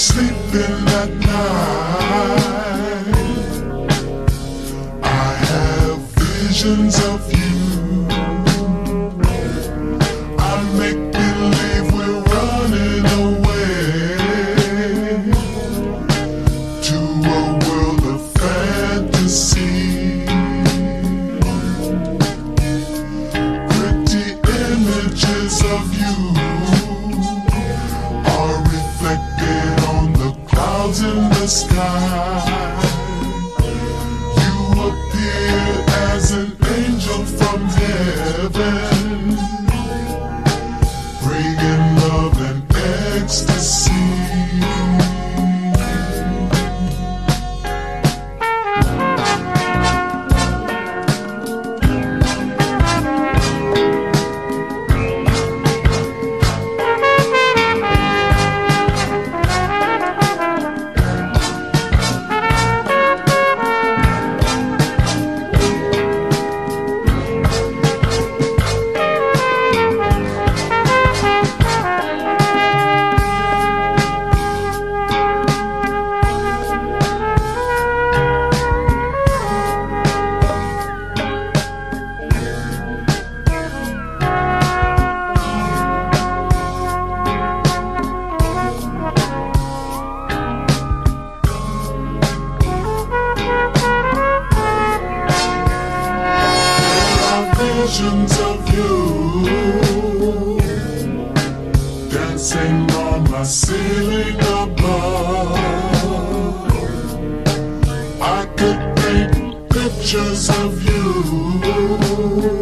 sleeping at night. I have visions of you. I make believe we're running away to a world of fantasy. Pretty images of you. versions of you dancing on my ceiling above. I could paint pictures of you.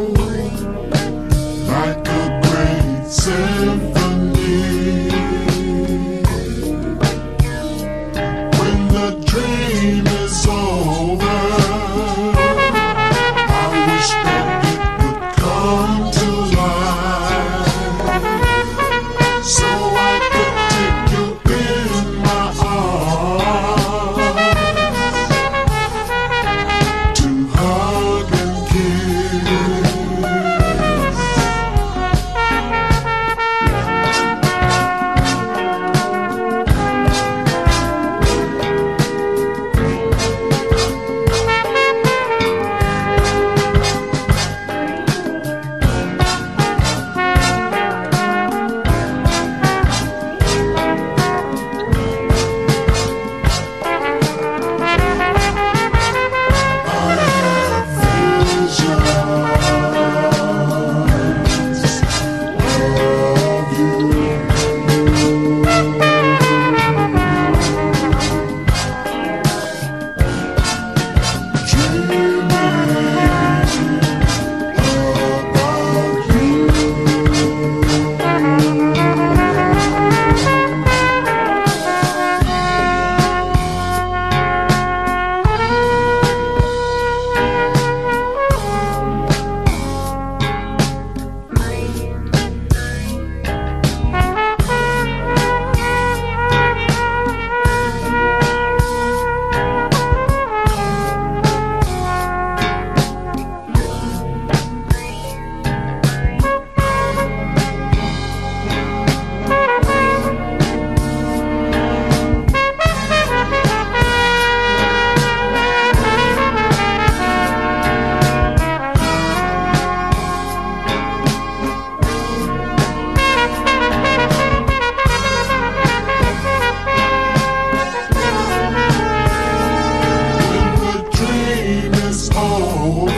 Oh.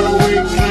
weekend.